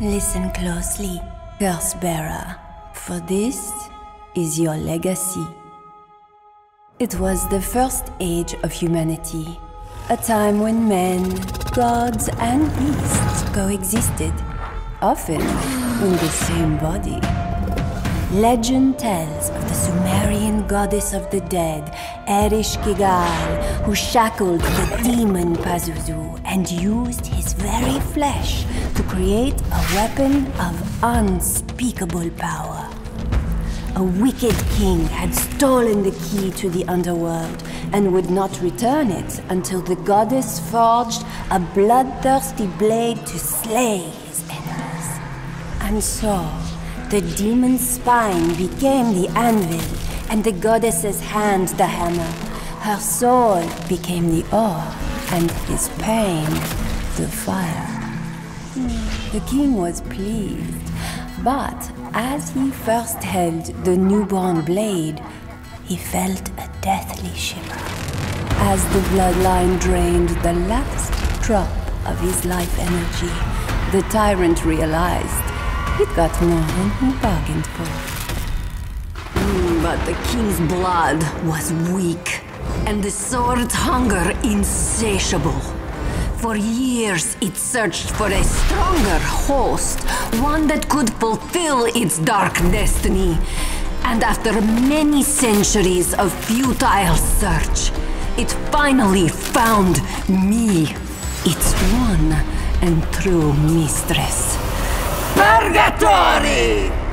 Listen closely, Curse Bearer, for this is your legacy. It was the first age of humanity, a time when men, gods, and beasts coexisted, often in the same body. Legend tells of the Sumerian goddess of the dead, Ereshkigal, who shackled the demon Pazuzu and used his very flesh to create a weapon of unspeakable power. A wicked king had stolen the key to the underworld and would not return it until the goddess forged a bloodthirsty blade to slay his enemies. And so, the demon's spine became the anvil, and the goddess's hand the hammer. Her sword became the ore, and his pain the fire. The king was pleased, but as he first held the newborn blade, he felt a deathly shiver. As the bloodline drained the last drop of his life energy, the tyrant realized he'd got more than he bargained for. Mm, but the king's blood was weak, and the sword's hunger insatiable. For years, it searched for a stronger host, one that could fulfill its dark destiny. And after many centuries of futile search, it finally found me, its one and true mistress. Purgatorii!